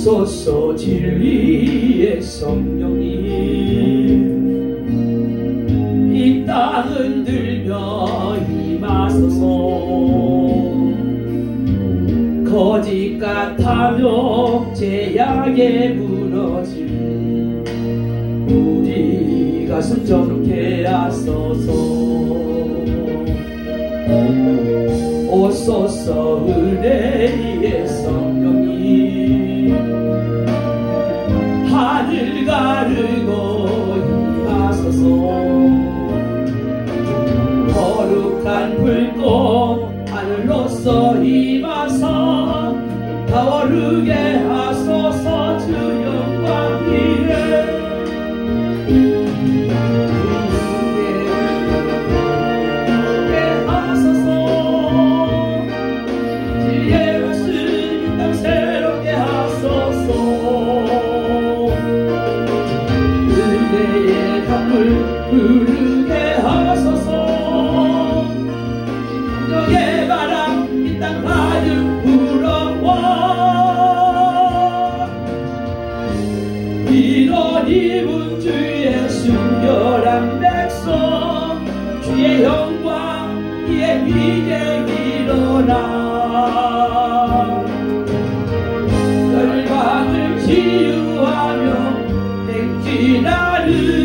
오소서 진리의 성령님 이 땅은 들며 임하소서. 거짓 같아며 제약에 무너진 우리 가슴 정케 하소서. 오소서 은혜의 성 하늘 가르고 임하소서. 거룩한 불꽃 하늘로서 임하사 타오르게 흐르게 하소서. 너의 바람 이 땅 하늘 불어와. 이런 입은 주의 순결한 백성 주의 영광 이에 미래 일어나. 열방을 치유하며 행진하는